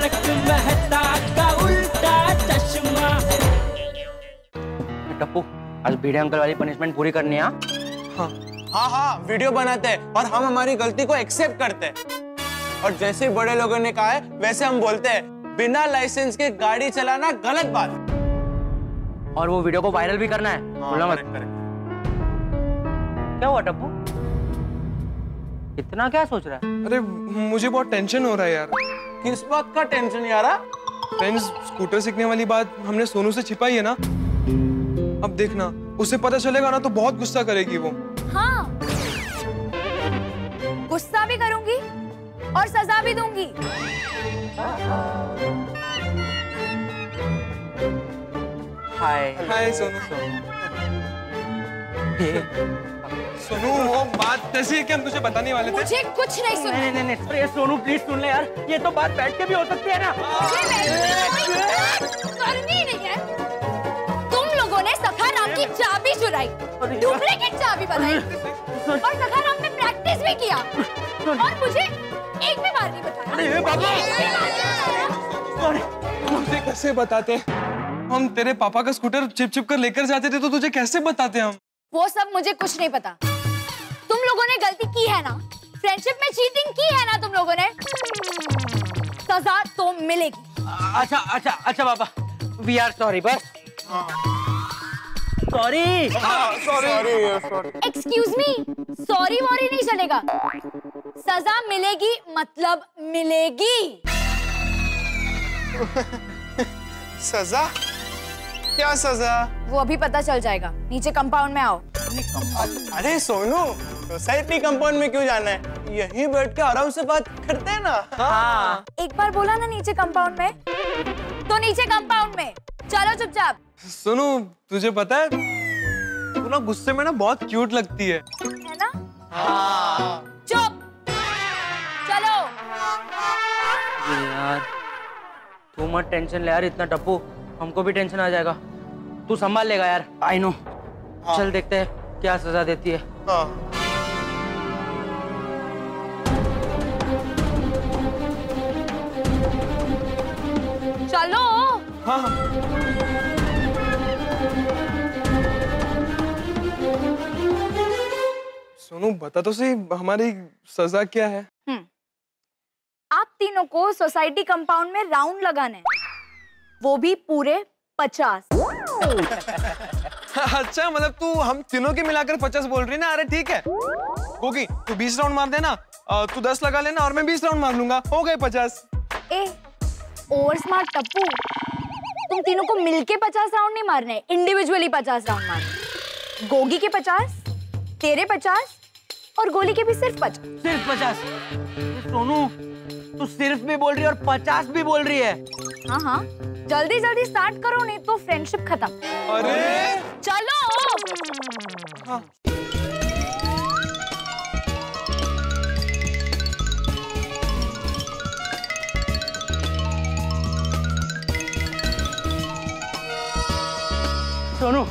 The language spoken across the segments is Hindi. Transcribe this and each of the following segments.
तारक मेहता का उल्टा चश्मा। टप्पू आज बीड़े अंकल वाली पनिशमेंट पूरी करनी है हाँ? हाँ हाँ वीडियो बनाते हैं और हम हमारी गलती को एक्सेप्ट करते हैं। और जैसे ही बड़े लोगों ने कहा है वैसे हम बोलते हैं बिना लाइसेंस के गाड़ी चलाना गलत बात। और वो वीडियो को वायरल भी करना है बोला मत। क्या हुआ टप्पू? इतना क्या सोच रहा है? अरे मुझे बहुत टेंशन हो रहा है यार। किस बात का टेंशन यारा? फ्रेंड्स स्कूटर सीखने वाली बात हमने सोनू से छिपाई है ना? अब देखना उसे पता चलेगा ना तो बहुत गुस्सा करेगी वो। हाँ। गुस्सा भी करूँगी और सजा भी दूँगी। हाय। हाय सोनू सोनू। वो बात कैसी है कि हम तुझे बताने वाले थे? मुझे कुछ नहीं सुनना। नहीं नहीं नहीं अरे सोनू प्लीज़ सुन ले यार। ये तो बात बैठ के भी हो सकती है ना। करनी नहीं है। तुम लोगों ने सखा राम की चाबी चुराई। डुप्लीकेट चाबी बनाई। और सखा राम ने प्रैक्टिस भी किया। और मुझे एक भी बार नहीं बताया। अरे बाबा। तुझे कैसे बताते? हम तेरे पापा का स्कूटर चिप चिप कर लेकर जाते थे तो तुझे कैसे बताते हम? वो सब मुझे कुछ नहीं पता। तुम लोगों ने गलती की है ना? फ्रेंडशिप में चीटिंग की है ना तुम लोगों ने? सजा तो मिलेगी। अच्छा अच्छा अच्छा बाबा। वी आर सॉरी बस sorry sorry excuse me sorry worry नहीं चलेगा। सजा मिलेगी मतलब मिलेगी। सजा? क्या सजा? वो अभी पता चल जाएगा। नीचे कंपाउंड में आओ। अरे सोनू सोसाइटी कंपाउंड में क्यों जाना है? यहीं बैठ के आराम से बात करते हैं ना। हाँ। एक बार बोला ना नीचे कंपाउंड में? तो नीचे कंपाउंड में। चलो चुपचाप। सुनो तुझे पता है? तू ना गुस्से में ना बहुत क्यूट लगती है। है ना? हाँ। चुप। चलो। यार तू मत टेंशन ले यार इतना टप्पू। हमको भी टेंशन आ जाएगा। तू संभाल लेगा यार आई नो हाँ। चल देखते हैं क्या सजा देती है हाँ। चलो हाँ। सोनू बता तो सही हमारी सजा क्या है हम्म आप तीनों को सोसाइटी कंपाउंड में राउंड लगाने हैं। वो भी पूरे पचास। अच्छा मतलब तू हम तीनों के मिलाकर पचास बोल रही ना? अरे ठीक है। गोगी तू बीस राउंड मार देना। तू दस लगा लेना और मैं बीस राउंड मार लूँगा। हो गए पचास। ए ओवर स्मार्ट टप्पू तुम तीनों को मिलके पचास राउंड नहीं मारने इंडिविजुअली पचास राउंड मारने गोगी के पचास तेरे पचास और गोली के भी सिर्फ़ पचास। सिर्फ़ पचास। सोनू तू सिर्फ़ भी बोल रही है और पचास भी बोल रही है। हाँ हाँ। जल्दी जल्दी स्टार्ट करो नहीं तो फ्रेंडशिप खत्म। अरे! चलो! सोनू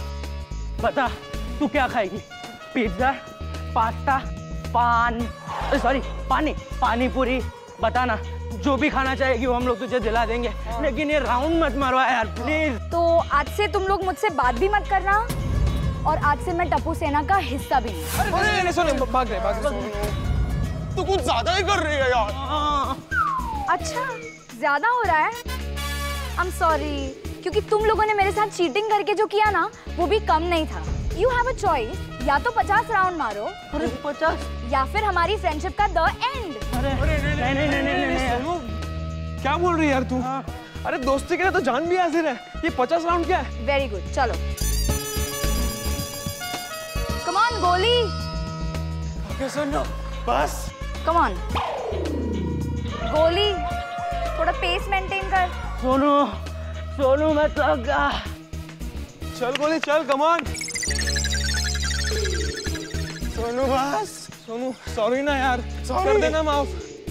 बता तू क्या खाएगी? पिज्जा पास्ता पान सॉरी पानी पानी पूरी बता ना जो भी खाना चाहेगी वो हम लोग तुझे दिला देंगे। लेकिन ये राउंड मत मारवा यार प्लीज़ तो आज से तुम लोग मुझसे बात भी मत करना और आज से मैं टप्पू सेना का हिस्सा भी नहीं अरे नहीं, नहीं, भाग रहे भाग रहे तू कुछ ज़्यादा ही कर रही है यार। अच्छा ज़्यादा हो रहा है? आई एम सॉरी क्योंकि तुम लोगों ने मेरे साथ चीटिंग करके जो किया ना वो भी कम नहीं था। यू हैव अ चॉइस या तो पचास राउंड मारो अरे पचास? या फिर हमारी फ्रेंडशिप का द एंड अरे नहीं नहीं नहीं नहीं नहीं सोनू। क्या बोल रही है यार तू? अरे दोस्ती के लिए तो जान भी हाजिर है। ये पचास राउंड क्या है? वेरी गुड चलो। कम ऑन गोली। ओके सोनू बस। कम ऑन गोली थोड़ा पेस मेंटेन कर। सोनू सोनू मैं थक गया। चल गोली चल कमान सोनू बस। सोनू सॉरी ना यार। Sorry. कर देना माफ़।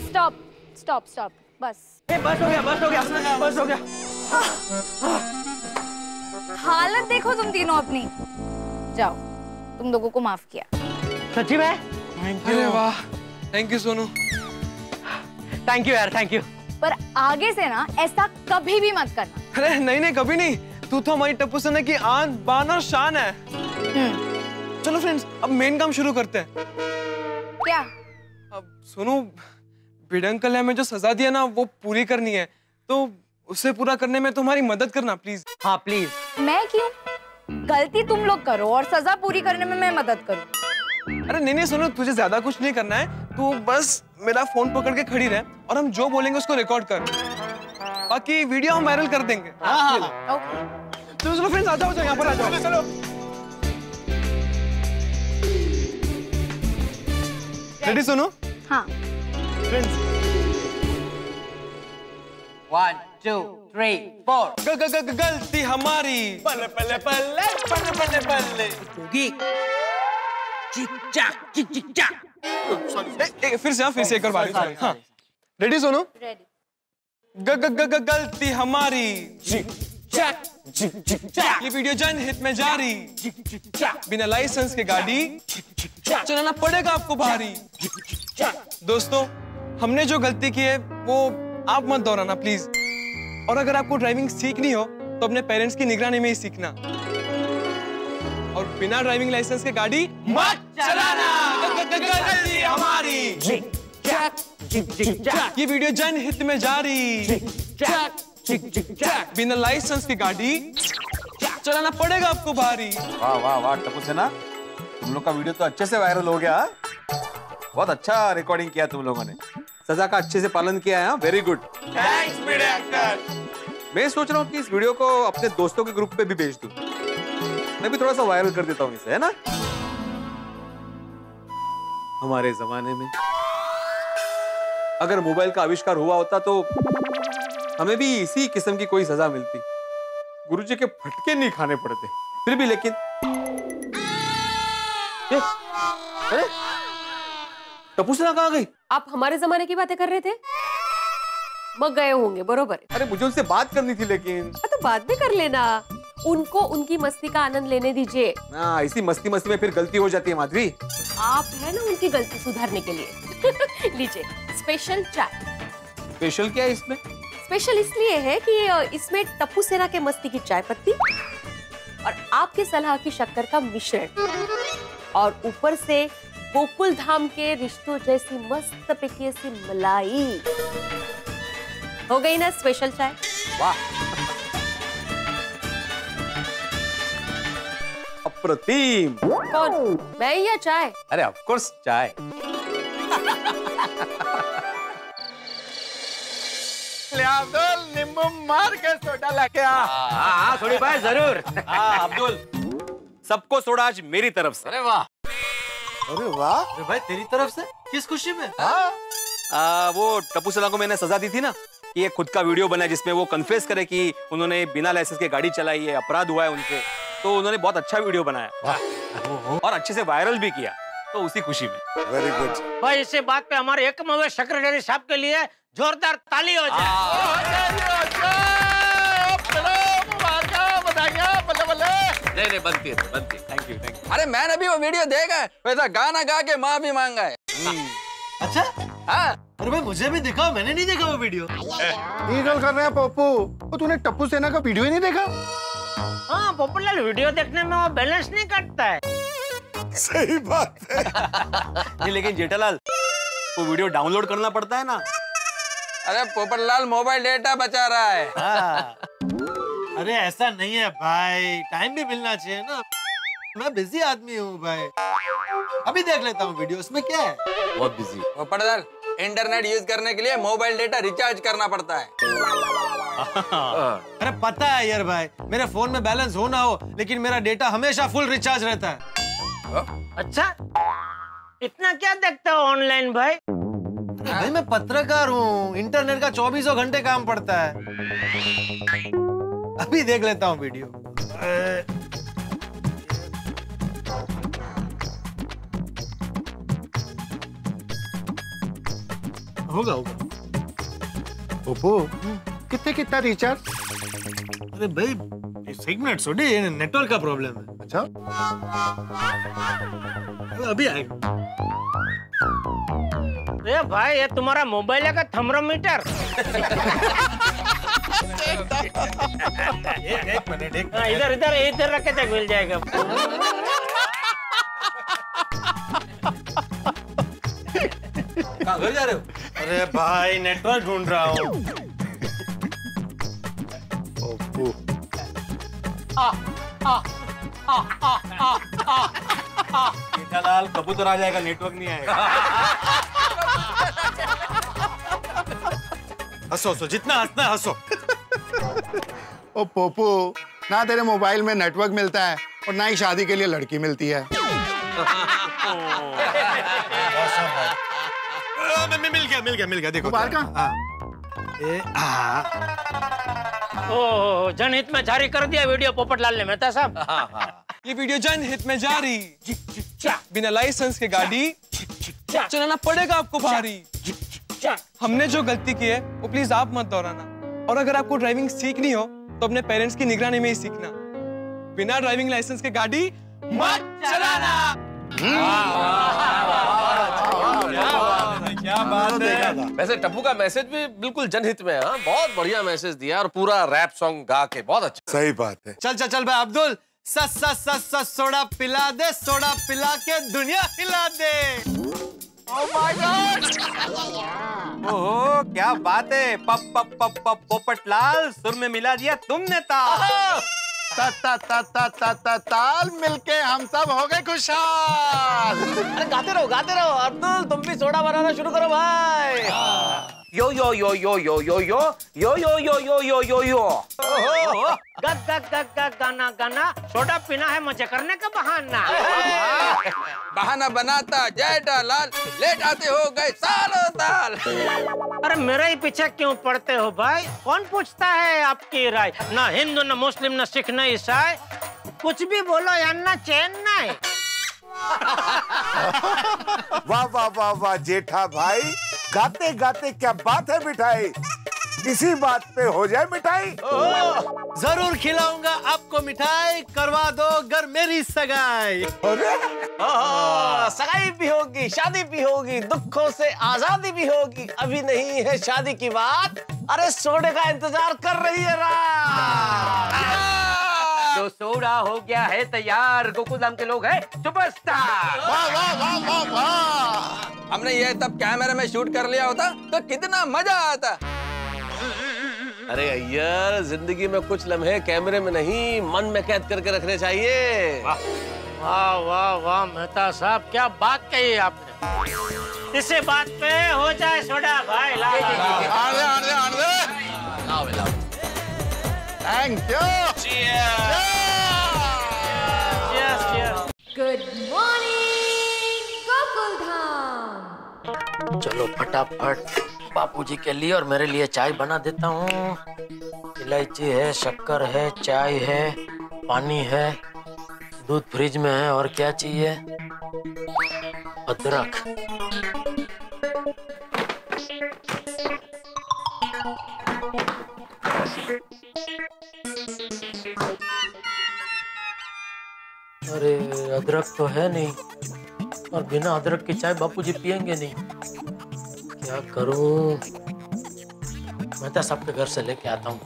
Stop stop stop bus. ए, बस हो गया बस हो गया बस हो गया। हालत देखो तुम तीनों अपनी। जाओ तुम लोगों को माफ़ किया। सच्ची में? अरे वाह thank you Sonu. Thank you यार थैंक यू पर आगे से ना ऐसा कभी भी मत करना। अरे नहीं नहीं कभी नहीं। तू तो हमारी टप्पू सेना की आन बान और शान है। हम्म, चलो फ्रेंड्स अब मेन काम शुरू करते हैं। क्या? अब सुनो भिड़ अंकल ने हमें जो सजा दिया ना वो पूरी करनी है। तो उसे पूरा करने में तुम्हारी मदद करना प्लीज़ हाँ प्लीज़ मैं क्यों? गलती तुम लोग करो और सजा पूरी करने में मैं मदद करूँ। अरे नहीं नहीं सुनो तुझे ज़्यादा कुछ नहीं करना है। तू बस मेरा फ़ोन पकड़ के खड़ी रह और हम जो बोलेंगे उसको रिकॉर्ड कर। बाकी वीडियो हम वायरल कर देंगे। ओके चलो। चलो फ्रेंड्स आ जाओ यहाँ पर आ जाओ। चलो। रेडी सुनो। हाँ। Friends one two three four ग ग ग ग- गलती हमारी। पल्ले पल्ले पल्ले पल्ले पल्ले पल्ले होगी। चिक चाक चिक चिक चाक ए, ए, फिर से हाँ फिर से एक और बार। हाँ। रेडी सुनो। रेडी ग ग ग ग गलती हमारी। चैक चैक ये वीडियो जनहित में जारी बिना लाइसेंस के गाड़ी चलाना पड़ेगा आपको भारी। दोस्तों, हमने जो गलती की है, वो आप मत दोहराना प्लीज़ और अगर आपको ड्राइविंग सीखनी हो तो अपने पेरेंट्स की निगरानी में ही सीखना। और बिना ड्राइविंग लाइसेंस के गाड़ी मत चलाना। गलती हमारी। ये वीडियो जनहित में जारी चैक जिक चैक। बिना लाइसेंस की गाड़ी चलाना पड़ेगा आपको भारी। वाह वाह वाह टप्पू सेना तुम लोग का वीडियो तो अच्छे से वायरल हो गया हाँ? बहुत अच्छा रिकॉर्डिंग किया तुम लोगों ने। सजा का अच्छे से पालन किया है very good thanks Bhide uncle मैं सोच रहा हूँ कि इस वीडियो को अपने दोस्तों के ग्रुप पे भी भेज दूँ। मैं भी थोड़ा सा वायरल कर देता हूँ इसे है ना? हमारे जमाने में अगर मोबाइल का आविष्कार हुआ होता तो हमें भी इसी किस्म की कोई सजा मिलती। गुरुजी के फटके नहीं खाने पड़ते। फिर भी लेकिन अरे टप्पू सेना कहाँ गई? आप हमारे जमाने की बातें कर रहे थे? मग गए होंगे बरोबर। अरे मुझे उनसे बात करनी थी लेकिन। हाँ, तो बात भी कर लेना। उनको उनकी मस्ती का आनंद लेने दीजिए। ना इसी मस्ती मस्ती में फिर गलती हो जाती है माधवी। आप है ना उनकी गलती सुधारने के लिए। लीजिए स्पेशल चाय स्पेशल क्या है इसमें? स्पेशल इसलिए है कि इसमें टप्पू सेना के मस्ती की चाय पत्ती और आपके सलाह की शक्कर का मिश्रण। और ऊपर से गोकुल धाम के रिश्तों जैसी मस्त पिकी ऐसी मलाई। हो गई ना स्पेशल चाय? वाह! अप्रतिम। कौन? मैं या चाय? अरे ऑफ़ कोर्स चाय। अब्दुल नींबू मार के सोडा लेके आ। हाँ थोड़ी भाई ज़रूर। हाँ अब्दुल सबको सोडा आज मेरी तरफ़ से। अरे वाह। अरे वाह। अरे भाई तेरी तरफ़ से? किस खुशी में? आ, वो टप्पू सला को मैंने सजा दी थी ना कि ये खुद का वीडियो बना जिसमें वो कन्फेस करे कि उन्होंने बिना लाइसेंस के गाड़ी चलाई है अपराध हुआ है उनसे। तो उन्होंने बहुत अच्छा वीडियो बनाया। और अच्छे से वायरल भी किया तो उसी खुशी में। वेरी गुड भाई इसी बात पे हमारे एकमव्य सेक्रेटरी साहब के लिए जोरदार ताली हो जाए। नहीं नहीं बनती है बनती है। थैंक यू थैंक यू अरे मैंने भी वो वीडियो देखा है। वैसा गाना गा के माँ भी मांगा है। अच्छा? हाँ। अरे भाई मुझे भी दिखाओ मैंने नहीं देखा वो वीडियो। ईगल कर रहे हैं पप्पू। वो तूने टप्पू सेना का वीडियो ही नहीं देखा? हाँ पॉपुलर वीडियो देखने में वो बैलेंस नहीं करता है। सही बात है। नहीं लेकिन जेठालाल वो वीडियो डाउनलोड करना पड़ता है ना। अरे पोपटलाल मोबाइल डेटा बचा रहा है। अरे ऐसा नहीं है भाई टाइम भी मिलना चाहिए ना। मैं बिज़ी आदमी हूँ भाई। अभी देख लेता हूँ वीडियो उसमें क्या है? बहुत बिज़ी पोपटलाल इंटरनेट यूज़ करने के लिए मोबाइल डेटा रिचार्ज करना पड़ता है। अरे पता है यार भाई मेरे फ़ोन में बैलेंस हो ना हो लेकिन मेरा डेटा हमेशा फुल रिचार्ज रहता है। अच्छा इतना क्या देखते हो ऑनलाइन भाई? भाई मैं पत्रकार हूँ। इंटरनेट का चौबीसों घंटे काम पड़ता है। अभी देख लेता हूँ वीडियो। होगा होगा। ओप्पो कितने कितना रिचार्ज अरे भाई सिग्नल छोड़ी नेटवर्क का प्रॉब्लम है। अच्छा। अभी आएगा। अरे भाई ये तुम्हारा मोबाइल है का थर्मोमीटर? एक मिनट हाँ, इधर इधर इधर रखे तक मिल जाएगा। घर जा रहे हो? अरे भाई नेटवर्क ढूंढ रहा हूँ। ओप्पो। जेठालाल कबूतर आ जाएगा नेटवर्क नहीं आएगा। हंसो हंसो जितना हंसना है, हंसो ओ पोपू ना तेरे मोबाइल में नेटवर्क मिलता है और ना ही शादी के लिए लड़की मिलती है मैं- मिल गया मिल गया मिल गया देखो? हाँ। ए, आ, ओ जनहित में जारी कर दिया वीडियो पोपटलाल ने मेहता साहब ये वीडियो जनहित में जारी बिना लाइसेंस के गाड़ी चलाना पड़ेगा आपको भारी हमने जो गलती की है वो प्लीज़ आप मत दोहराना। और अगर आपको ड्राइविंग सीखनी हो तो अपने पेरेंट्स की निगरानी में ही सीखना। बिना ड्राइविंग लाइसेंस के गाड़ी मत चलाना। क्या बात है वैसे टप्पू का मैसेज भी बिल्कुल जनहित में है हाँ? बहुत बढ़िया मैसेज दिया और पूरा रैप सॉन्ग गा के बहुत अच्छा। सही बात है। चल चल चल भाई अब्दुल। सस सस सस सस सोडा पिला दे सोडा पिला के दुनिया हिला दे। ओहो क्या बात है? पप पप पप पप पोपट लाल सुर में मिला दिया तुमने ताल। ता ता ता ता ता ता ताल मिलके हम सब हो गए खुशहाल। अरे गाते रहो गाते रहो। अब्दुल तुम भी सोडा बनाना शुरू करो भाई। यो यो यो यो यो यो यो यो यो यो यो यो यो यो गाना गाना सोडा पीना है मुझे करने का बहाना। बहाना बनाता जय लाल लेट आते हो गए सालों साल। अरे मेरे ही पीछे क्यों पड़ते हो भाई? कौन पूछता है आपकी राय? ना हिंदू ना मुस्लिम ना सिख ना ईसाई। कुछ भी बोलो या ना चैन नहीं। वाह वाह वाह वाह जेठा भाई। गाते गाते क्या बात है मिठाई? इसी बात पे हो जाए मिठाई। ज़रूर खिलाऊँगा आपको मिठाई करवा दो घर मेरी सगाई। सगाई भी होगी शादी भी होगी दुखों से आज़ादी भी होगी। अभी नहीं है शादी की बात। अरे सोने का इंतज़ार कर रही है रात। तो सोडा हो गया है तैयार गोकुलधाम के लोग हैं सुपरस्टार वाह वाह वाह वाह वाह। हमने ये तब कैमरे में शूट कर लिया होता तो कितना मज़ा आता। अरे अय्यर ज़िंदगी में कुछ लम्हे कैमरे में नहीं मन में कैद करके रखने चाहिए। वाह वाह वाह मेहता साहब क्या बात कही आपने। इसी बात पे हो जाए सोडा भाई ला ला, ला। आने आने आने thank you Cheers, cheers. Good morning Gokul Dham चलो फटाफट बापूजी के लिए और मेरे लिए चाय बना देता हूँ। इलायची है शक्कर है चाय है पानी है दूध फ्रिज में है और क्या चाहिए? अदरक। अदरक तो है नहीं। और बिना अदरक की चाय बापूजी पियेंगे नहीं। क्या करूँ? मैं तो सबके घर से लेके आता हूँ।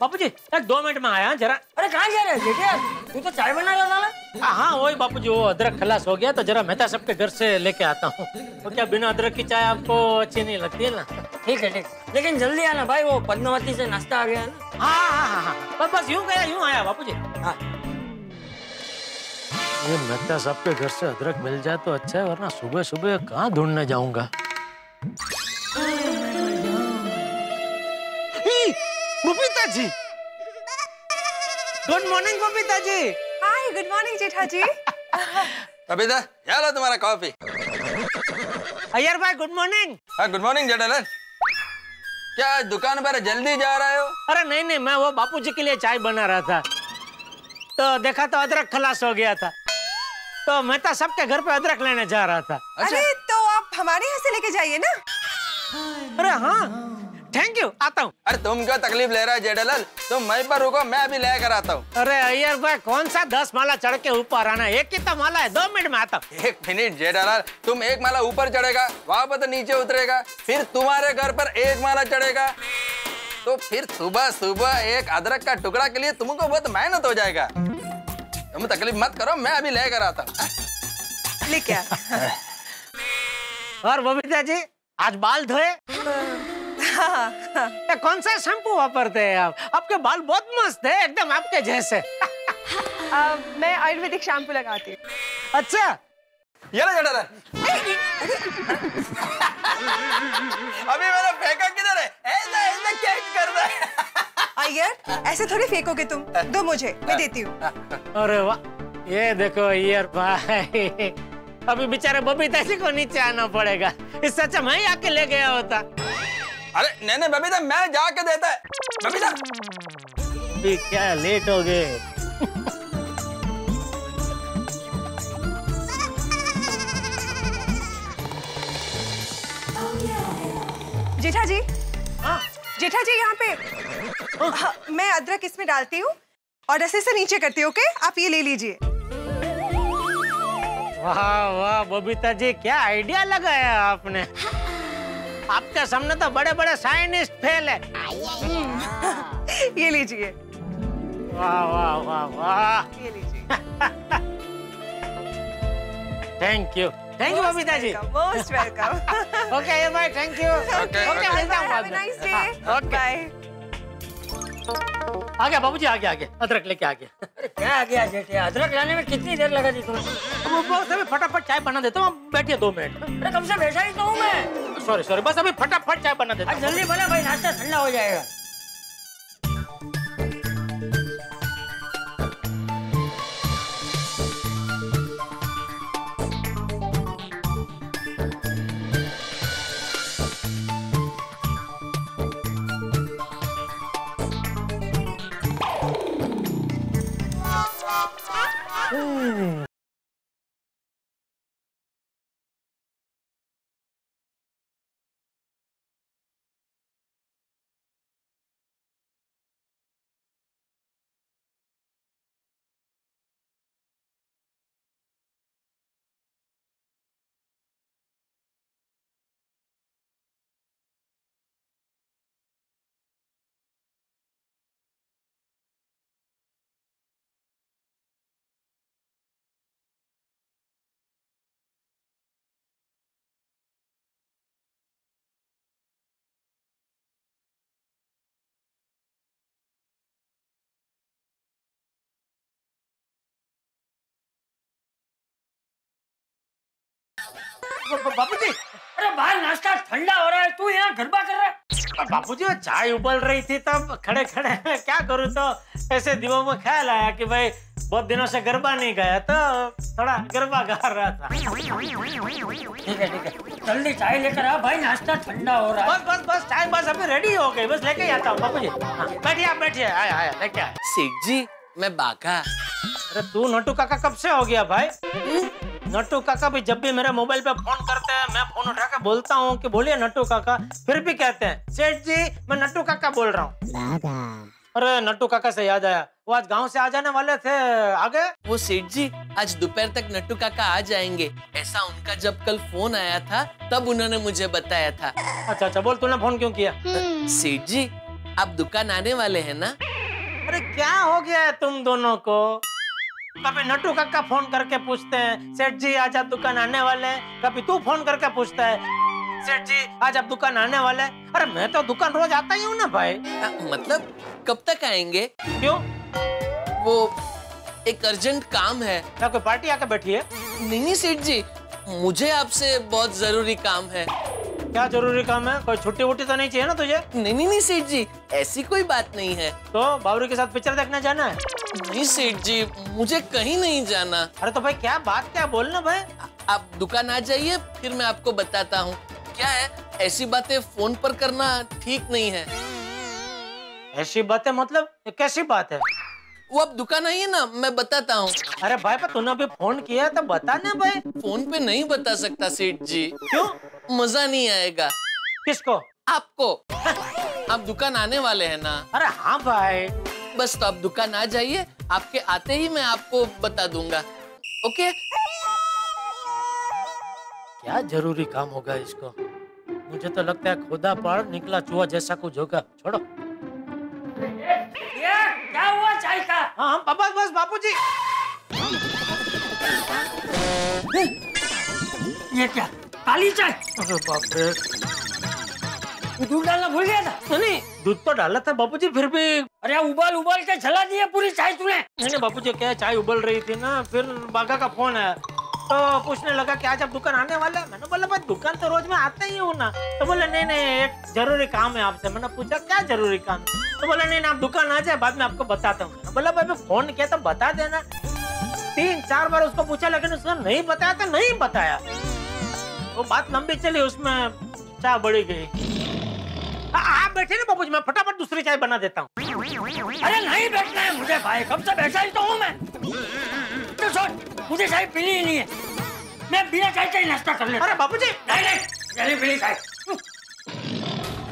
बापूजी एक दो मिनट में आया जरा। अरे कहाँ जा रहे हो? तू तो चाय बना रहा था ना। हाँ वही बापू जी वो अदरक खलास हो गया तो जरा मेहता सबके घर से लेके आता हूँ। तो क्या बिना अदरक की चाय आपको अच्छी नहीं लगती है ना? ठीक है ठीक। लेकिन जल्दी आना भाई वो पद्मावती से नाश्ता आ गया है ना? हाँ हाँ हाँ हाँ बस बस यूँ गया यूँ आया बापूजी हाँ। ये मेहता साहब के घर से अदरक मिल जाए तो अच्छा है वरना सुबह सुबह कहाँ ढूँढने जाऊँगा? Babita ji. Good morning Babita ji. Good morning Jetha ji Kavita क्या लो तुम्हारा कॉफ़ी अय्यर भाई गुड मॉर्निंग हाँ गुड मॉर्निंग जेठालाल क्या दुकान पर जल्दी जा रहे हो? अरे नहीं नहीं मैं वो बापूजी के लिए चाय बना रहा था। तो देखा तो अदरक खलास हो गया था। तो मैं तो सबके घर पे अदरक लेने जा रहा था। अच्छा? अरे तो आप हमारे यहाँ से लेके जाइए ना। अरे हाँ थैंक यू आता हूँ। अरे तुम क्यों तकलीफ़ ले रहा है जेठालाल? तुम वहीं पर रुको मैं अभी लेकर आता हूँ। अरे अय्यर भाई कौन सा दस माला चढ़ के ऊपर आना एक ही तो माला है दो मिनट में आता हूँ। एक मिनट जेठालाल तुम एक माला ऊपर चढ़ेगा वहाँ पर तो नीचे उतरेगा फिर तुम्हारे घर पर एक माला चढ़ेगा। तो फिर सुबह सुबह एक अदरक का टुकड़ा के लिए तुमको बहुत मेहनत हो जाएगा। तुम तकलीफ़ मत करो मैं अभी लेकर आता हूँ। और बबीता जी आज बाल धोए? हाँ। ये कौन सा शैम्पू वापरते हैं आप? आपके बाल बहुत मस्त है एकदम आपके जैसे। आ, मैं आयुर्वेदिक शैम्पू लगाती हूँ। अच्छा। ये लो जेठालाल अभी मेरा फेंका किधर है? ऐसा ऐसा क्या कर रहा है? अय्यर ऐसे थोड़ी फेंकोगे तुम। दो मुझे मैं देती हूँ। अरे वाह ये देखो यार भाई। अभी बेचारे बबीता जी को नीचे आना पड़ेगा। इससे अच्छा मैं ही आके ले गया होता। अरे नहीं नहीं बबीता मैं जाके देता है। बबीता। अभी क्या लेट हो गए? जेठा जी हाँ? जेठा जी यहाँ पे। हाँ, मैं अदरक इसमें डालती हूँ और ऐसे से नीचे करती हूँ ओके? आप ये ले लीजिए। वाह वाह बबीता जी क्या आइडिया लगाया आपने? आपके सामने तो बड़े बड़े साइंटिस्ट फेल है ये लीजिए। वाह वाह वाह वाह। ये लीजिए। Thank you thank you Babita ji most welcome okay ये भाई थैंक यू ओके मिलता हूँ बाद हैव में नाइस डे ओके बाय आ गया बाबूजी आ गया आ गया अदरक लेके आ गया क्या आ गया जेठे? अदरक लाने में कितनी देर लगा दी तुम्हें अब वो अभी फटाफट चाय बना देता हूँ आप बैठिए दो मिनट। अरे कब से बैठा ही तो हूँ मैं। सॉरी सॉरी बस अभी फटाफट चाय बना देता हूँ। जल्दी बना भाई नाश्ता ठंडा हो जाएगा। बाबू जी अरे बाहर नाश्ता ठंडा हो रहा है तू यहाँ गरबा कर रहा है। बापू जी वो चाय उबल रही थी तब खड़े खड़े क्या करूँ तो? ऐसे दिमाग में ख्याल आया कि भाई बहुत दिनों से गरबा नहीं गया तो थोड़ा गरबा गा रहा था। ठीक है ठीक है। जल्दी चाय लेकर आ भाई नाश्ता ठंडा हो रहा है। बस बस बस टाइम बस अभी रेडी हो गई बस लेके आता हूँ बापू जी हाँ, बैठिए आप बैठिए आया आया लेके आया सेठ जी मैं बाका अरे तू नटू काका कब से हो गया भाई? नट्टू काका भी जब भी मेरे मोबाइल पे फ़ोन करते हैं मैं फ़ोन उठा के बोलता हूँ कि बोलिए नट्टू काका फिर भी कहते हैं सेठ जी मैं नट्टू काका बोल रहा हूँ। अरे नट्टू काका से याद आया। वो आज गाँव से आ जाने वाले थे आ गए वो सेठ जी आज दोपहर तक नट्टू काका आ जाएँगे। ऐसा उनका जब कल फ़ोन आया था तब उन्होंने मुझे बताया था। अच्छा अच्छा बोल तूने फ़ोन क्यों किया? सेठ जी आप दुकान आने वाले हैं ना? अरे क्या हो गया है तुम दोनों को? कभी नट्टू काका फ़ोन करके पूछते हैं सेठ जी आज आप दुकान आने वाले हैं। कभी तू फ़ोन करके पूछता है सेठ जी आज आप दुकान आने वाले हैं। अरे मैं तो दुकान रोज आता ही हूँ ना भाई। आ, मतलब कब तक आएँगे? क्यों? वो एक अर्जेंट काम है। क्या कोई पार्टी आके बैठी है? नहीं नहीं सेठ जी मुझे आपसे बहुत ज़रूरी काम है। क्या ज़रूरी काम है? कोई छुट्टी वुट्टी तो नहीं चाहिए ना तुझे? नहीं नहीं नहीं सेठ जी ऐसी कोई बात नहीं है। तो बाबरी के साथ पिक्चर देखने जाना है? नहीं सेठ जी मुझे कहीं नहीं जाना। अरे तो भाई क्या बात क्या बोलना भाई? आप दुकान आ जाइए फिर मैं आपको बताता हूँ। क्या है ऐसी बातें फ़ोन पर करना ठीक नहीं है। ऐसी बात है मतलब कैसी बात है? वो आप दुकान आइए ना मैं बताता हूँ। अरे भाई पर तूने अभी फ़ोन किया तो बता ना भाई। फ़ोन पे नहीं बता सकता सेठ जी। क्यों? मज़ा नहीं आएगा। किसको? आपको। आप दुकान आने वाले हैं ना। अरे हाँ भाई। बस तो आप दुकान आ जाइए आपके आते ही मैं आपको बता दूँगा। ओके? क्या ज़रूरी काम होगा इसको? मुझे तो लगता है खुदा पर निकला चूहा जैसा कुछ होगा। छोड़ो। ये क्या हुआ चाय का? हाँ हम बस बस बापूजी। ये क्या? काली चाय अरे बाप रे दूध डालना भूल गया था. नहीं दूध तो डाला था बापूजी फिर भी अरे उबाल उबाल के जला दिया पूरी चाय तूने? नहीं बापूजी क्या चाय उबल रही थी ना फिर बागा का फ़ोन आया। तो पूछने लगा कि आज आप दुकान आने वाले हैं? मैंने बोला भाई दुकान तो रोज मैं आता ही हूँ ना। तो बोले नहीं नहीं एक ज़रूरी काम है आपसे। मैंने पूछा क्या ज़रूरी काम है? तो बोला नहीं नहीं आप दुकान आ जाए बाद में आपको बताता हूँ। बोला भाई मैं फ़ोन किया तो बता देना। तीन चार बार उसको पूछा लेकिन उसने नहीं बताया तो नहीं बताया। वो बात लंबी चली उसमें चाय बढ़ी गई। आप बैठे ना बाबू मैं फटाफट दूसरी चाय बना देता हूँ। अरे नहीं बैठना है मुझे भाई कब से बैठा ही तो हूँ मैं। तो छोड़ मुझे चाय पीनी ही नहीं है। मैं बिना चाय का ही नाश्ता कर लेता अरे बाबूजी! नहीं नहीं नहीं पीनी चाय।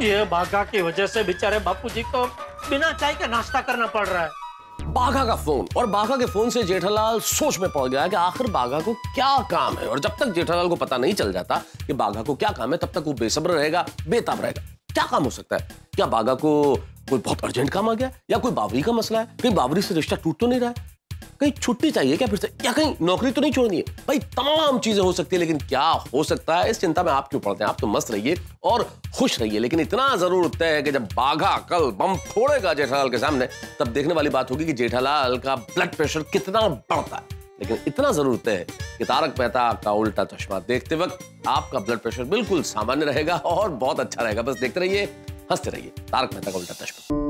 ये बाघा की वजह से बेचारे बापूजी को बिना चाय के नाश्ता करना पड़ रहा है। बाघा का फ़ोन। और बाघा के फ़ोन से जेठालाल सोच में पड़ गया कि आखिर बाघा को क्या काम है? और जब तक जेठालाल को पता नहीं चल जाता कि बाघा को क्या काम है, तब तक वो बेसब्र रहेगा, बेताब रहेगा। क्या काम हो सकता है? क्या बाघा को कोई बहुत अर्जेंट काम आ गया? या कोई बावरी का मसला है? कहीं बावरी से रिश्ता टूट तो नहीं रहा है? कहीं छुट्टी चाहिए क्या फिर से? या कहीं नौकरी तो नहीं छोड़नी है? भाई, तमाम चीज़ें हो सकती है, लेकिन क्या हो सकता है? इस चिंता में आप क्यों पड़ते हैं? आप तो मस्त रहिए और खुश रहिए, लेकिन इतना ज़रूर तय है कि जब बाघा कल बम फोड़ेगा जेठालाल के सामने, तब देखने वाली बात होगी कि जेठालाल का ब्लड प्रेशर कितना बढ़ता है। लेकिन इतना ज़रूर तय है कि तारक मेहता का उल्टा चश्मा देखते वक्त आपका ब्लड प्रेशर बिल्कुल सामान्य रहेगा और बहुत अच्छा रहेगा। बस देखते रहिए, हँसते रहिए, तारक मेहता का उल्टा चश्मा।